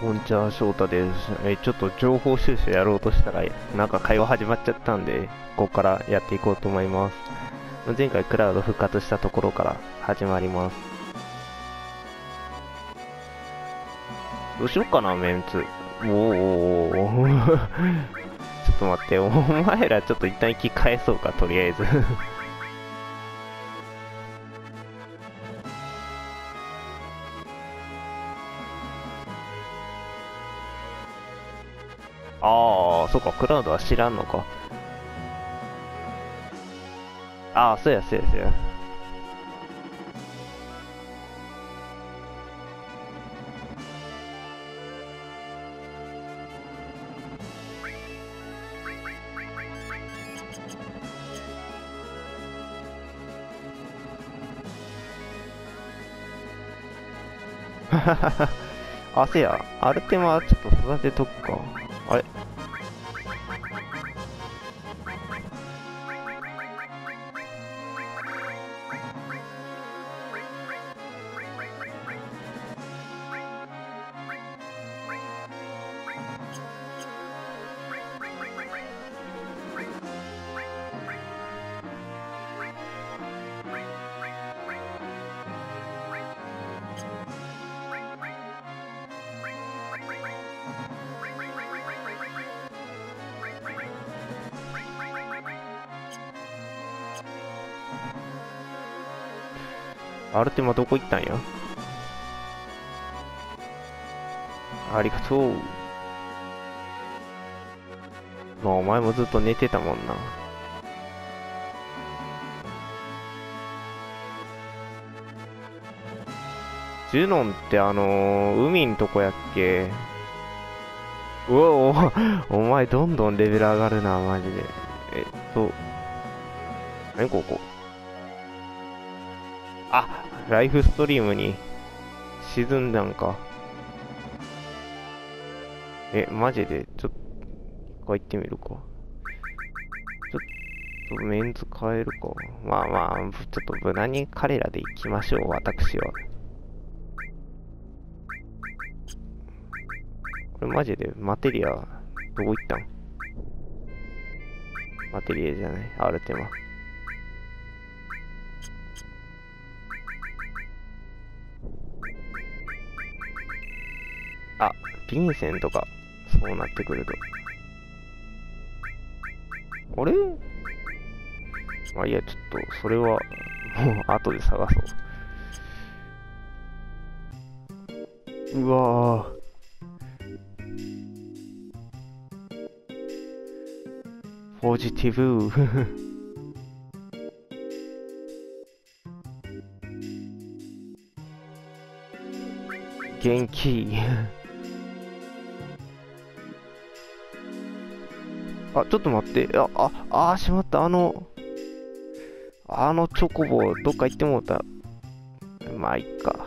ボンチャー翔太です。え、ちょっと情報収集やろうとしたら、なんか会話始まっちゃったんで、ここからやっていこうと思います。前回クラウド復活したところから始まります。どうしよっかな、メンツ。おーおーおーおー ちょっと待って、お前らちょっと一旦生き返そうか、とりあえず。ああ、そっか、クラウドは知らんのか。ああ、そうや、そうや、そうや。あ、せや、アルテマちょっと育てとくか。あれ？アルテマどこ行ったんや？ありがとう。まあお前もずっと寝てたもんな。ジュノンってあのー、海んとこやっけ？うおおお前どんどんレベル上がるな、マジで。えっと、何ここ、ライフストリームに沈んだんか。え、マジで、ちょっと、一回行ってみるか。ちょっと、メンズ変えるか。まあまあ、ちょっと無難に彼らで行きましょう、私は。これマジで、マテリア、どこ行ったん？マテリアじゃない、アルテマ。あ、ヴィンセントか。そうなってくると。あれ？まあいいや、ちょっと、それは、もう、後で探そう。うわぁ。ポジティブ。元気。あ、ちょっと待って。あ、あ、あー、しまった。あの、あのチョコボ、どっか行ってもうた。まあ、いっか。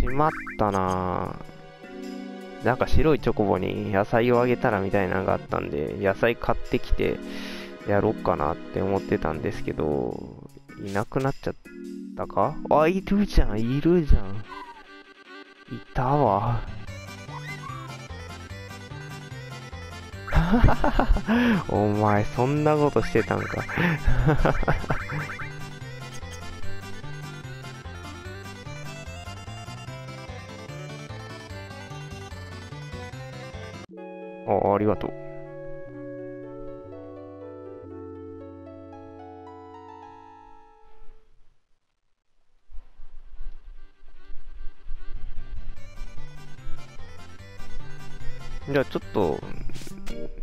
しまったなぁ。なんか白いチョコボに野菜をあげたらみたいなのがあったんで、野菜買ってきてやろっかなって思ってたんですけど、いなくなっちゃったか？あ、いるじゃん、いるじゃん。いたわ。お前、そんなことしてたんか。あ、ありがとう。じゃあちょっと、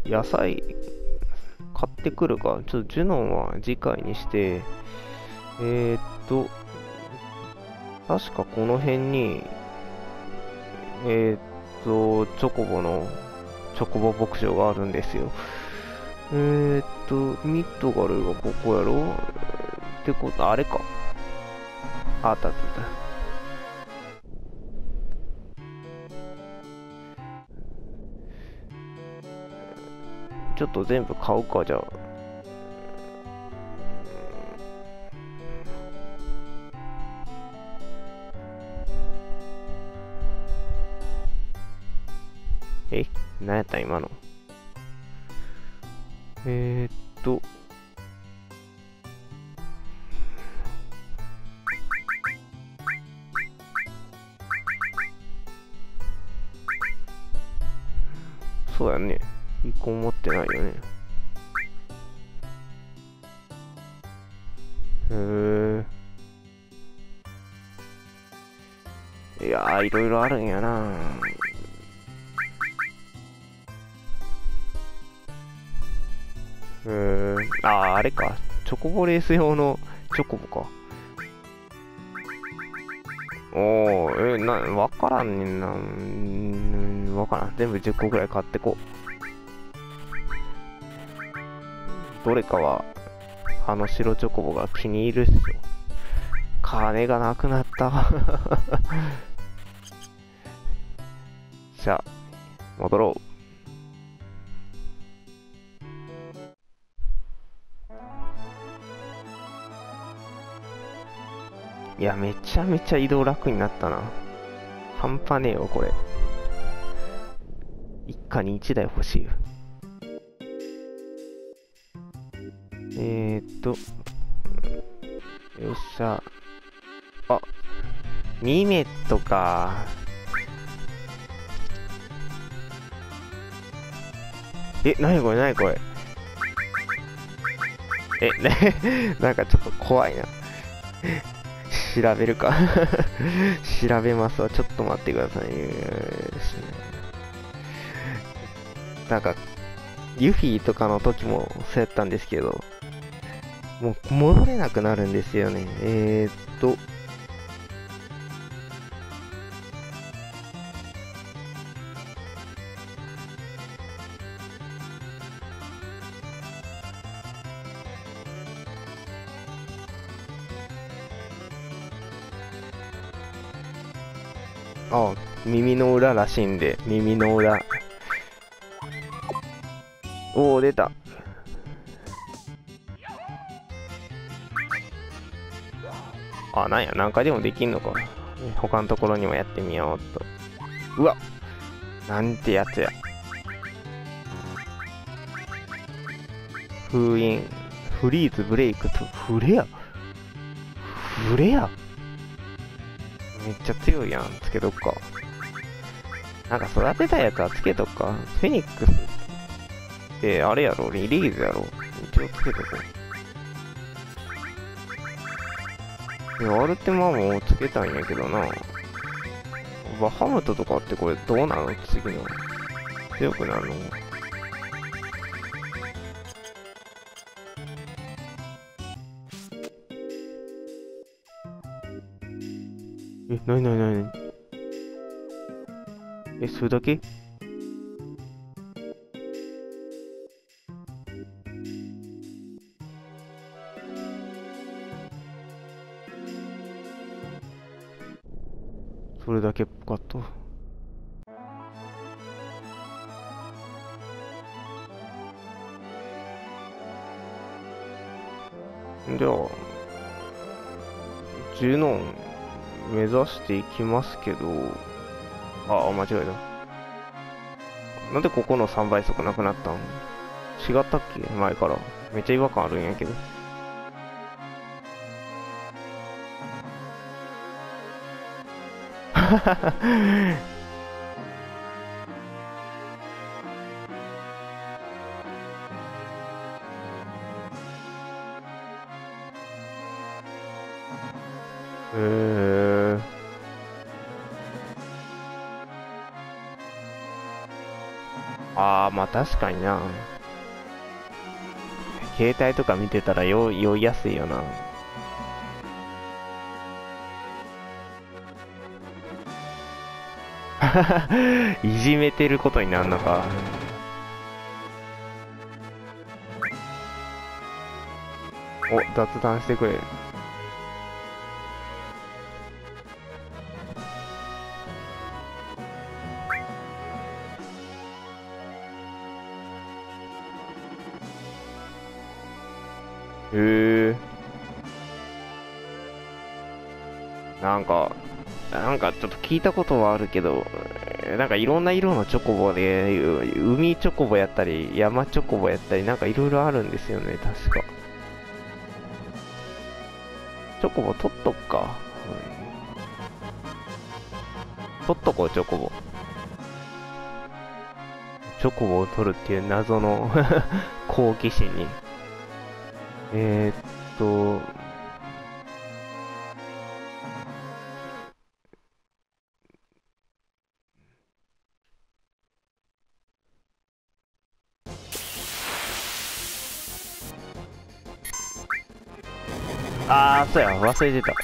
野菜買ってくるか。ちょっとジュノンは次回にして、えー、っと、確かこの辺に、えー、っと、チョコボの、チョコボ牧場があるんですよ。えー、っと、ミッドガルがここやろってこと、あれか。あったあったあった。ちょっと全部買うか、じゃあ。え？何やった今の。えー、っと。そうやね。一個も持ってないよね。へえ。いやー、いろいろあるんやなへえ。ああ、あれか。チョコボレース用のチョコボか。おー、え、な、わからんねんな。んわからん。全部10個ぐらい買ってこう。どれかは、あの白チョコボが気に入るっすよ。金がなくなった。じゃあ、戻ろう。いや、めちゃめちゃ移動楽になったな。半端ねえよ、これ。一家に一台欲しいよ。えー、っと、よっしゃ。あ、ミメットか。え、なにこれなにこれ。え、ね、なんかちょっと怖いな。調べるか 調べますわ。ちょっと待ってください。なんか、ユフィとかの時もそうやったんですけど、もう戻れなくなるんですよね。えー、っと、ああ、耳の裏らしいんで、耳の裏。おお、出た。あ、なんや、何回でもできんのか。他のところにもやってみようと。うわなんてやつや。封印、フリーズ、ブレイクと、フレア？フレア？めっちゃ強いやん。つけとくか。なんか育てたやつはつけとくか。フェニックスってあれやろ？リリーズやろ？一応つけとこう。いや、アルテマもつけたんやけどな。バハムトとかってこれどうなの？次の。強くなるの？え、なになになに？え、それだけ？だけっぽかった。じゃ、ジュノン目指していきますけど、ああ、間違えた。なんでここの3倍速なくなったん？違ったっけ？前から。めっちゃ違和感あるんやけど。へえ。ああ、まあ確かにな。携帯とか見てたら酔酔いやすいよな。いじめてることになるのか。お、雑談してくれる。へえ。なんか、なんかちょっと聞いたことはあるけど、なんかいろんな色のチョコボで、海チョコボやったり、山チョコボやったり、なんかいろいろあるんですよね、確か。チョコボ取っとくか。うん、取っとこう、チョコボ。チョコボを取るっていう謎の 好奇心に。えー、っと、そうや、忘れてた。テ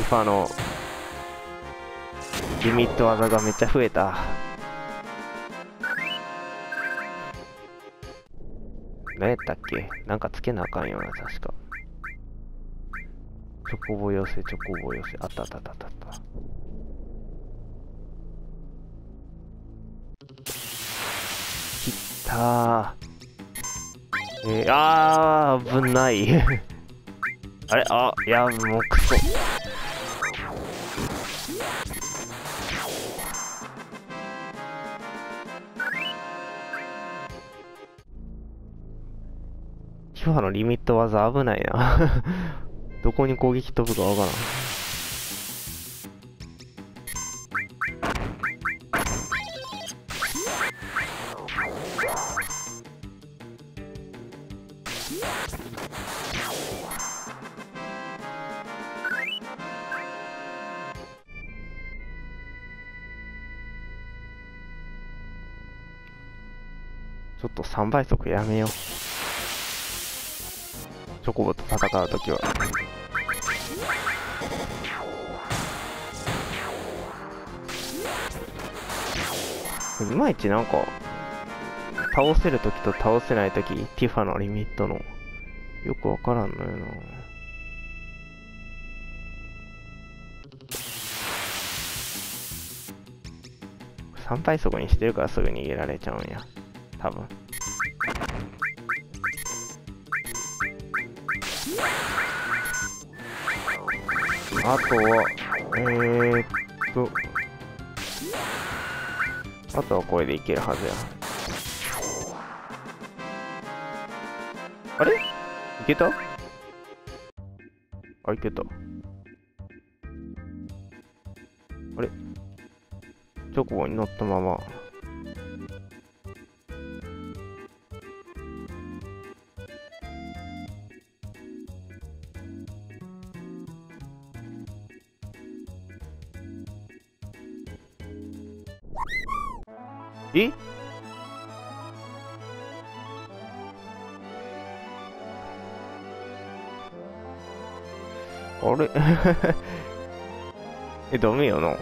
ィファのリミット技がめっちゃ増えた。何やったっけ？なんかつけなあかんよな、確か。チョコボ寄せ、チョコボ寄せ。あったあったあったあった。た。えー、あー、危ない あれ？あ、いや、もうクソ。キュアのリミット技危ないな どこに攻撃飛ぶかわからん。3倍速やめよう。チョコボと戦うときは。いまいちなんか、倒せるときと倒せないとき、ティファのリミットの、よくわからんのよな。3倍速にしてるからすぐ逃げられちゃうんや。多分。あとは、えー、っと、あとはこれでいけるはずや。あれ？いけた？あ、いけた。あれ？チョコに乗ったまま。え？あれ？え、ダメよな。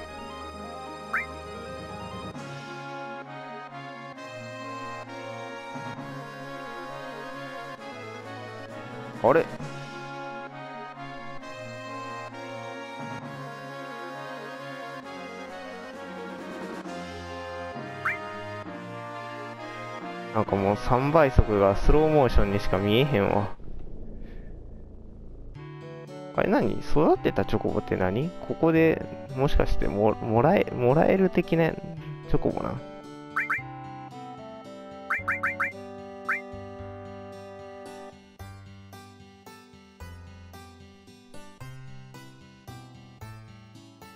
あれ？3倍速がスローモーションにしか見えへんわ。あれ何？育てたチョコボって何？ここでもしかしてももらえ、もらえる的なチョコボな？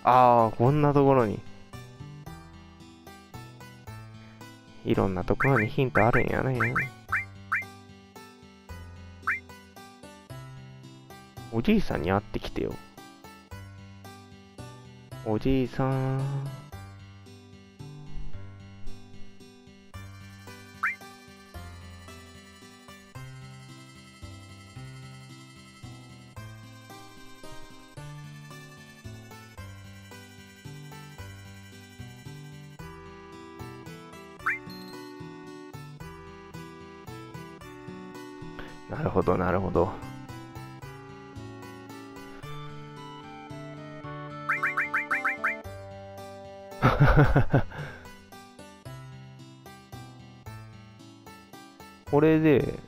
ああ、こんなところに。いろんなところにヒントあるんやね。おじいさんに会ってきてよ。おじいさん。ほど、なるほど。これで、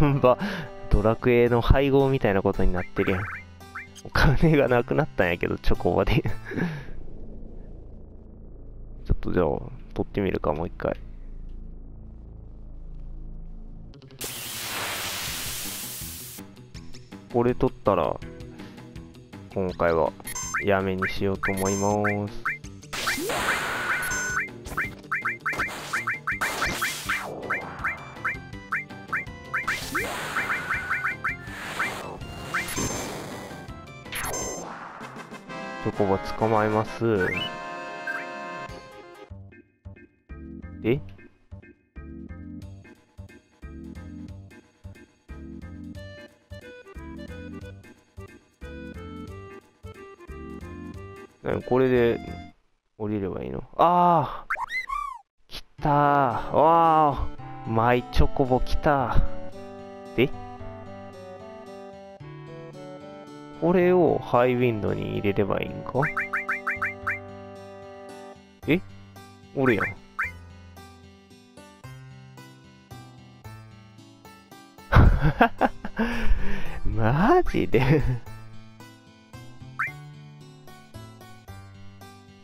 え。やば。ドラクエの配合みたいなことになってるやん。お金がなくなったんやけど、チョコバで ちょっとじゃあ、取ってみるか、もう一回。これ取ったら、今回はやめにしようと思います。コボ捕まえます。え？これで降りればいいの？ああ来たー。わー。マイチョコボ来たこれをハイウィンドに入れればいいんか？え？おるやん。マジで？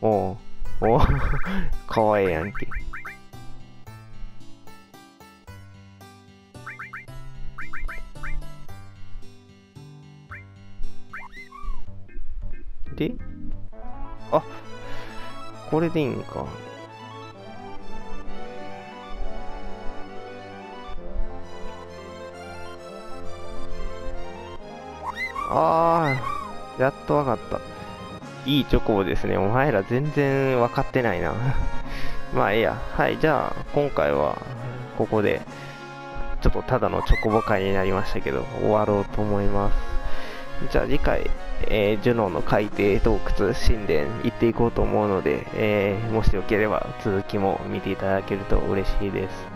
おう、おう、かわいいやんけ。れでいいんか。ああ、やっとわかった。いいチョコボですね。お前ら全然分かってないな。まあいいや。はい、じゃあ、今回は、ここで、ちょっとただのチョコボ会になりましたけど、終わろうと思います。じゃあ次回、えー、ジュノーの海底洞窟神殿行っていこうと思うので、えー、もしよければ続きも見ていただけると嬉しいです。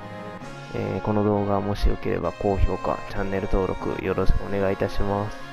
えー、この動画もしよければ高評価、チャンネル登録よろしくお願いいたします。